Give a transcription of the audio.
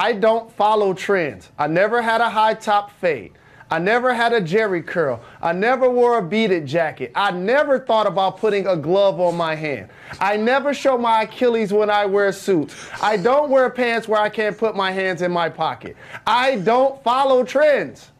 I don't follow trends. I never had a high top fade. I never had a Jheri curl. I never wore a beaded jacket. I never thought about putting a glove on my hand. I never show my Achilles when I wear suits. I don't wear pants where I can't put my hands in my pocket. I don't follow trends.